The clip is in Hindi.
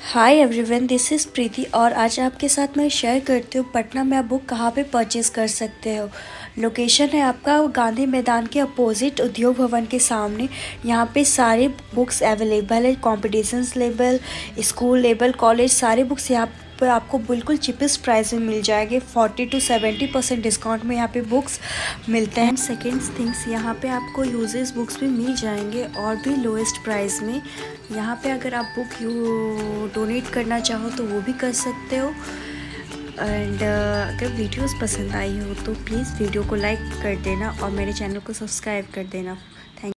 Hi everyone this is Preeti और आज आपके साथ मैं शेयर करती हूँ पटना में आप बुक कहाँ पे परचेज़ कर सकते हो। लोकेशन है आपका गांधी मैदान के अपोजिट उद्योग भवन के सामने। यहाँ पे सारे बुक्स अवेलेबल है competitions level school level college सारे बुक्स यहाँ पर आपको बिल्कुल चिपेस्ट प्राइस में मिल जाएँगे। Forty to seventy percent discount में यहाँ पे बुक्स मिलते हैं। सेकेंड थिंग्स यहाँ पे आपको यूजेस बुक्स भी मिल जाएँगे और भी लोएस्ट प्राइस में। यहाँ पे अगर आप बुक यू डोनेट करना चाहो तो वो भी कर सकते हो। एंड uh, अगर वीडियोस पसंद आई हो तो प्लीज़ वीडियो को लाइक कर देना और मेरे चैनल को सब्सक्राइब कर देना।